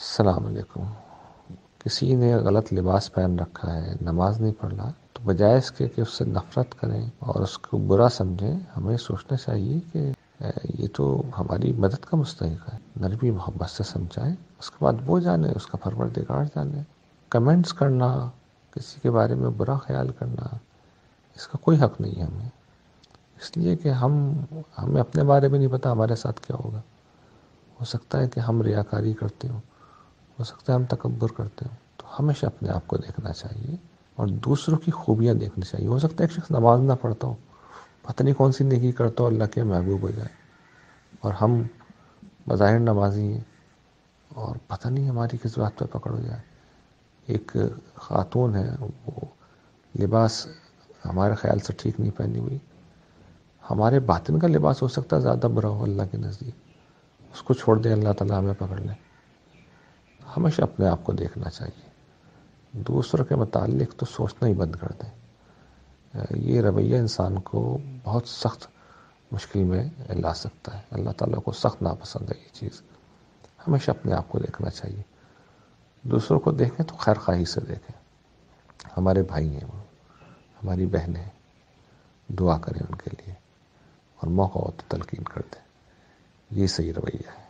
السلام علیکم۔ کسی نے غلط لباس پہن رکھا ہے، نماز نہیں پڑھ رہا، تو بجائے اس کے کہ اس سے نفرت کریں اور اس کو برا سمجھیں، ہمیں سوچنا چاہیے کہ یہ تو ہماری مدد کا مستحق ہے۔ نرمی محبت سے سمجھائیں، اس کے بعد وہ جانے، اس کا پروردگار جانے۔ کمنٹس کرنا، کسی کے بارے میں برا خیال کرنا، اس کا کوئی حق نہیں ہے ہمیں۔ اس لیے کہ ہم، ہمیں اپنے بارے میں نہیں پتا، ہمارے ساتھ کیا ہوگا۔ ہو سکتا ہے کہ ہم ریاکاری کرتے ہوں۔ ہو سکتا ہے ہم تکبر کرتے ہوں۔ تو ہمیشہ اپنے آپ کو دیکھنا چاہیے اور دوسروں کی خوبیاں دیکھنی چاہیے۔ ہو سکتا ہے ایک شخص نماز نہ پڑھتا ہو۔ پتہ نہیں کون سی نیکی کرتا ہو، اللہ کے محبوب ہو جائے۔ اور ہم بظاہر نمازی ہیں اور پتہ نہیں ہماری کس بات پہ پکڑ ہو جائے۔ ایک خاتون ہے، وہ لباس ہمارے خیال سے ٹھیک نہیں پہنی ہوئی۔ ہمارے باطن کا لباس ہو سکتا ہے زیادہ برا ہو، اللہ کے نزدیک۔ اس کو چھوڑ دیں، اللہ تعالیٰ ہمیں پکڑ لیں ہمیشہ اپنے آپ کو دیکھنا چاہیے۔ دوسروں کے متعلق تو سوچنا ہی بند کر دیں۔ یہ رویہ انسان کو بہت سخت مشکل میں لا سکتا ہے۔ اللہ تعالیٰ کو سخت ناپسند ہے یہ چیز۔ ہمیشہ اپنے آپ کو دیکھنا چاہیے۔ دوسروں کو دیکھیں تو خیر خواہی سے دیکھیں۔ ہمارے بھائی ہیں وہ۔ ہماری بہنیں دعا کریں ان کے لیے اور موقع ہو تو تلقین کر دیں۔ یہ صحیح رویہ ہے۔